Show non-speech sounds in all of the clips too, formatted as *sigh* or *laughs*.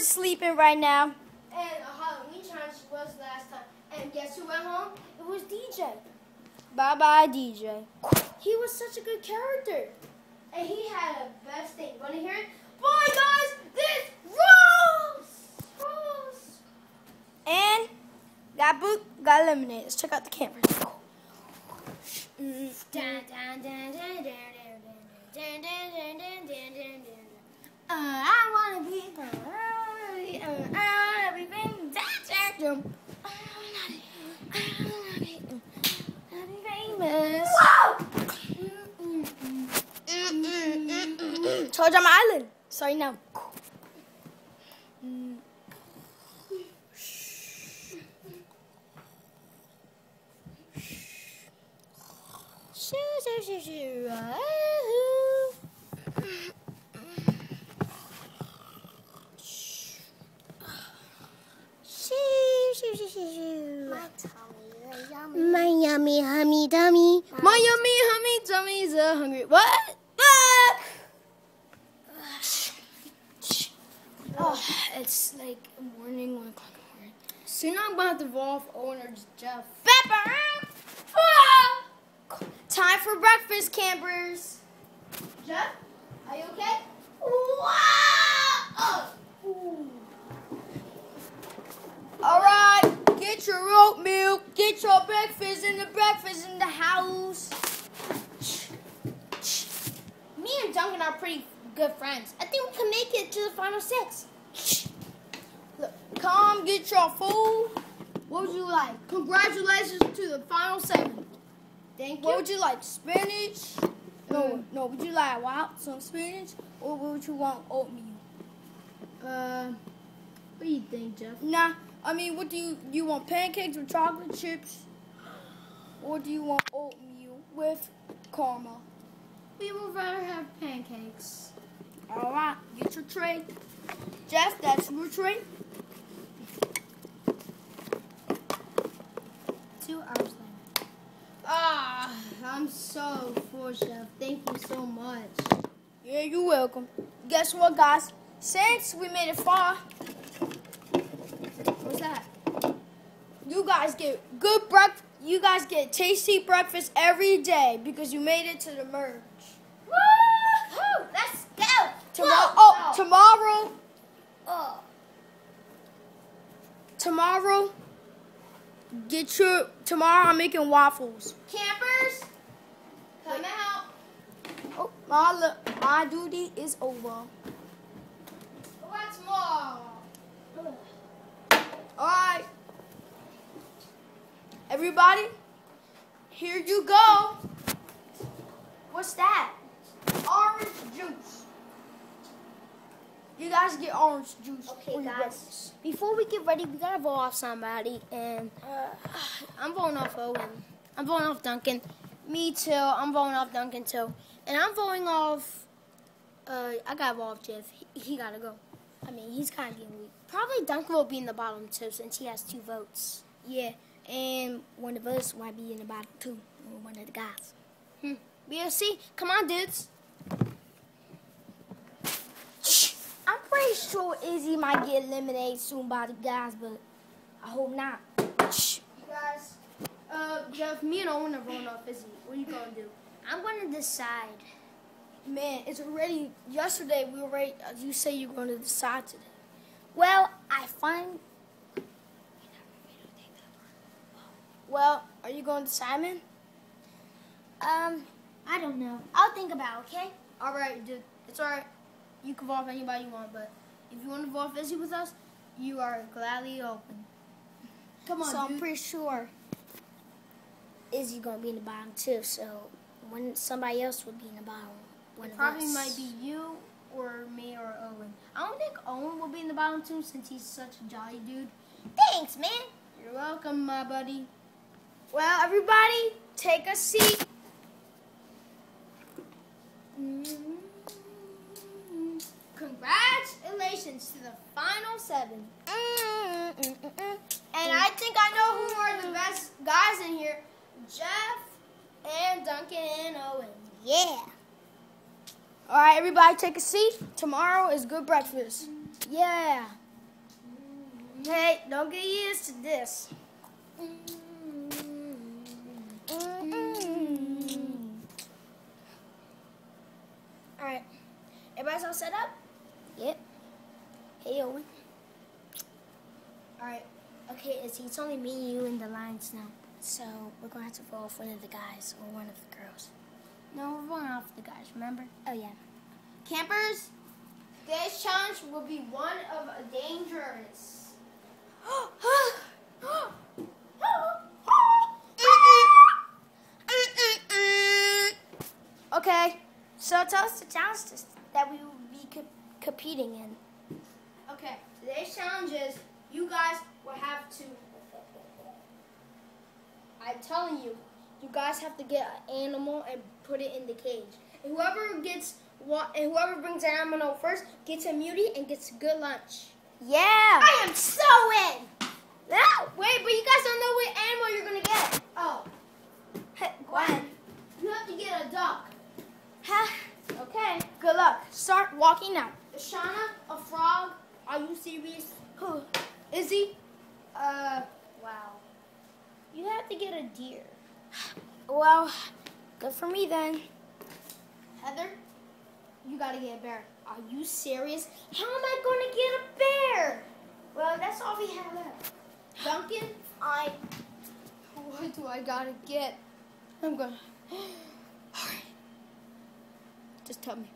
sleeping right now. And a Halloween challenge was last time. And guess who went home? It was DJ. Bye bye, DJ. He was such a good character. And he had a best thing. Wanna hear it? Boy, guys, this rules! Rules! And got boot, got lemonade. Let's check out the camera. Mm-hmm. Uh, I wanna be. Uh, everything. Famous. Whoa! Told you I'm island. Sorry, now. Shoo, shoo, shoo, shoo. Yummy hummy dummy. My yummy hummy tummies are hungry. What? Ah! Oh, it's like morning, one o'clock in the morning. Soon I'm about to have to evolve owner Geoff. Pepper! Ah! Time for breakfast, campers. Geoff, are you okay? Wow! Oh. All right, get your oatmeal, get your breakfast in the breakfast in the house. Me and Duncan are pretty good friends. I think we can make it to the final six. Look, come get your food. What would you like? Congratulations to the final seven. Thank you. What would you like? Spinach? No, no. Would you like wild some spinach, or would you want oatmeal? Uh, what do you think, Geoff? Nah, I mean, what do you you want? Pancakes with chocolate chips, or do you want oatmeal with caramel? We would rather have pancakes. All right, get your tray. Geoff, that's your tray. Two hours later. Ah, I'm so full, Chef. Thank you so much. Yeah, you're welcome. Guess what, guys? Since we made it far, What's that? you guys get good breakfast. You guys get tasty breakfast every day because you made it to the merge. Woo! Let's go! Tomorrow, oh, tomorrow, Oh. tomorrow. Get your tomorrow. I'm making waffles. Campers, come out. Oh, my my duty is over. What's more? All right, everybody, here you go. What's that? Orange juice. You guys get orange juice. Okay, guys. Before we get ready, we gotta vote off somebody, and uh, *sighs* I'm voting off Owen. I'm voting off Duncan. Me too. I'm voting off Duncan too, and I'm voting off. Uh, I gotta vote off Geoff. He, he gotta go. I mean, he's kind of getting weak. Probably Duncan will be in the bottom too, since he has two votes. Yeah, and one of us might be in the bottom too, or one of the guys. Hmm. We'll see. Come on, dudes. I'm pretty sure Izzy might get eliminated soon by the guys, but I hope not. Guys, uh, Geoff, me and Owen are voting off Izzy. What are you gonna do? I'm gonna decide. Man, it's already yesterday. We already. Uh, you say you're going to decide today. Well, I find Well, are you going to Simon? Um, I don't know. I'll think about it, okay? All right, dude. It's all right. You can vote off anybody you want, but if you want to vote Izzy with us, you are gladly open. Come on, so I'm pretty sure Izzy gonna be in the bottom too. So when somebody else would be in the bottom, one of Probably us. might be you or me or Owen. I don't think Owen will be in the bottom two since he's such a jolly dude. Thanks, man. You're welcome, my buddy. Well, everybody, take a seat. Congratulations to the final seven. And I think I know who are the best guys in here. Geoff and Duncan and Owen. Yeah. All right, everybody, take a seat. Tomorrow is good breakfast. Yeah. Hey, don't get used to this. Alright. Everybody's all set up? Yep. Hey, Owen. Alright. Okay, it's, it's only me and you in the lines now. So we're going to have to roll off one of the guys or one of the girls. No, we're rolling off the guys, remember? Oh, yeah. Campers, this challenge will be one of a dangerous. *gasps* okay, so tell us the challenges that we will be co competing in. Okay, today's challenge is you guys will have to. I'm telling you, you guys have to get an animal and put it in the cage. And whoever gets and whoever brings an animal first gets a mutie and gets a good lunch. Yeah. I am so in. No, wait, but you guys don't know what animal you're gonna get. Oh, Hey, Gwen. you have to get a duck. Ha. Okay. Good luck. Start walking now. Shauna, a frog. Are you serious? Who? Izzy, uh, wow. You have to get a deer. Well, good for me then. Heather, you gotta get a bear. Are you serious? How am I gonna get a bear? Well, that's all we have left. Duncan, I. What do I gotta get? I'm gonna. *gasps* Alright. Just tell me.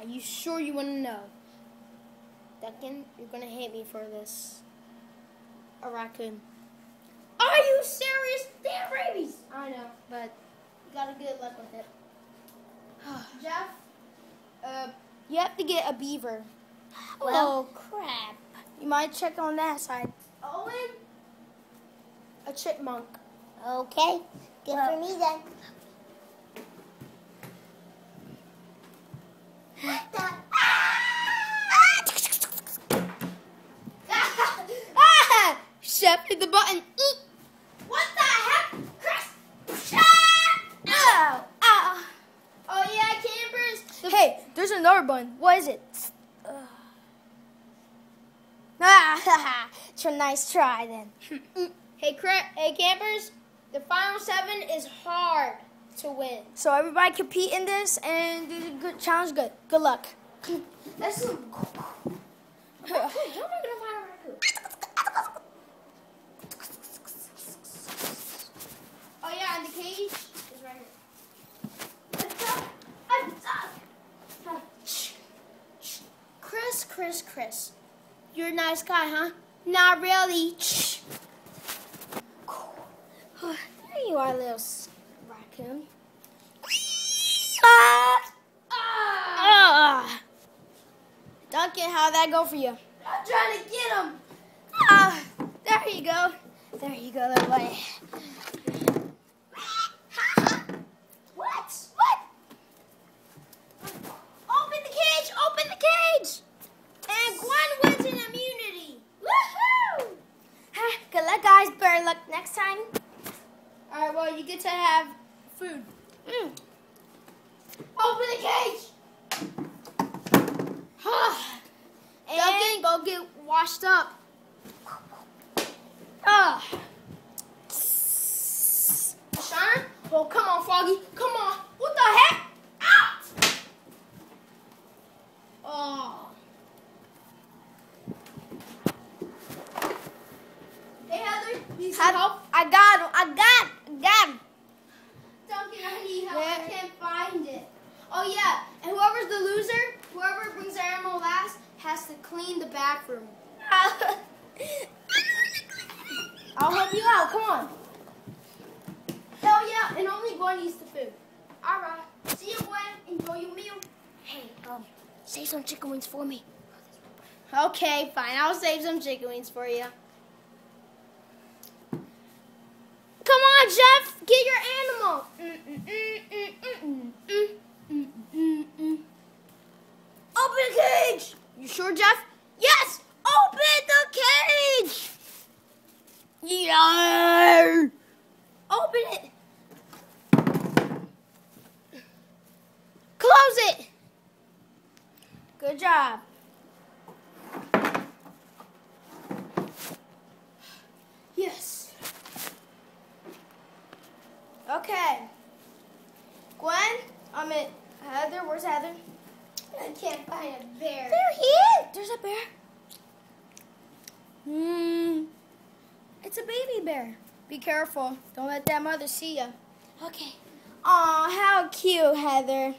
Are you sure you wanna know? Duncan, you're gonna hate me for this. A raccoon. Are you serious? They have rabies. I know, but you gotta good luck with it. *sighs* Geoff, uh, you have to get a beaver. Well- oh crap. You might check on that side. Owen, a chipmunk. Okay, good Well- for me then. ah! Chef, hit the button. Eat. What the heck? Chris! Ah! Ow! Ow! Oh yeah, campers. Hey, there's another one. What is it? Ugh. Ah, *laughs* it's a nice try then. *laughs* Hey, cra- hey, campers. The final seven is hard to win. So everybody compete in this and do the good challenge. Good. Good luck. *laughs* That's some. How am I gonna find a raccoon? Oh yeah, and the cage is right here. A duck! A! Chris, Chris, Chris. You're a nice guy, huh? Not really. There you are, little Raccoon. Ah! Ah! Duncan, how'd that go for you? I'm trying to get him. Ah, there you go. There you go, little boy. What? What? Open the cage! Open the cage! And Gwen wins an immunity. Woohoo! Ah, Good luck, guys. Better luck next time. All right. Well, you get to have food. Mm. Open the cage. *sighs* Duncan, go get washed up. *sighs* Ah. Shauna? Oh, come on, Froggy. Come on. What the heck? Ow! Oh. Hey, Need some help? I got him. I got him. I got him. Duncan, I need help. Where? I can't find it. Oh, yeah. And whoever's the loser, whoever brings their animal last, has to clean the bathroom. *laughs* I'll help you out. Come on. Hell yeah. And only Gwen eats the food. All right. See you, Gwen. Enjoy your meal. Hey, um, save some chicken wings for me. Okay, fine. I'll save some chicken wings for you. on, Geoff. Get your animal. Mm, mm, mm, Open the cage. You sure, Geoff? Yes. Gwen, Heather. Where's Heather? I can't find a bear. There he is. There's a bear. Hmm. It's a baby bear. Be careful. Don't let that mother see you. Okay. Aw, how cute, Heather.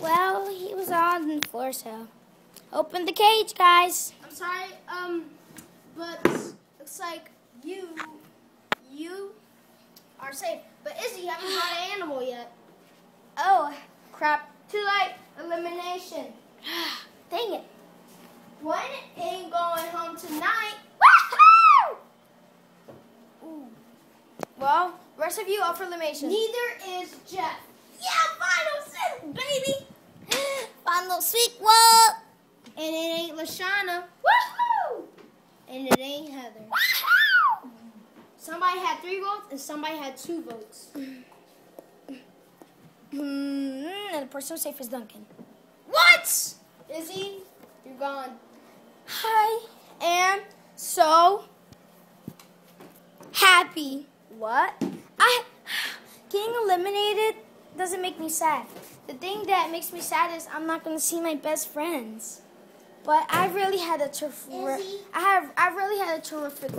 Well, he was on the floor, so open the cage, guys. I'm sorry, um, but looks like you, you are safe. But Izzy, you haven't caught an *gasps* animal yet. Oh, crap. Too late. Elimination. *gasps* Dang it. One ain't going home tonight. Ooh. Well, rest of you up for elimination. Neither is Geoff. Yeah, final sentence, baby. *gasps* Final sequel. And it ain't LeShawna. Woohoo! And it ain't Heather. Somebody had three votes and somebody had two votes. Hmm. And the person safe is Duncan. What? Izzy, you're gone. I am so happy. What? I getting eliminated doesn't make me sad. The thing that makes me sad is I'm not going to see my best friends. But I really had a terrific. I have. I really had a terrific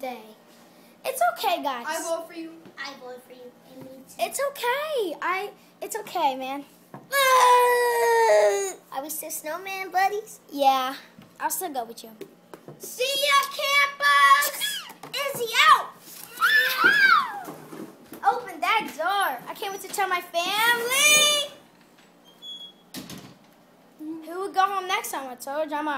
day. It's okay, guys. I vote for you. I vote for you. And me too. It's okay. I. It's okay, man. *laughs* Are we still snowman buddies? Yeah, I'll still go with you. See ya, campus! *laughs* Izzy out! *laughs* Open that door. I can't wait to tell my family. Who would go home next time? I told you I'm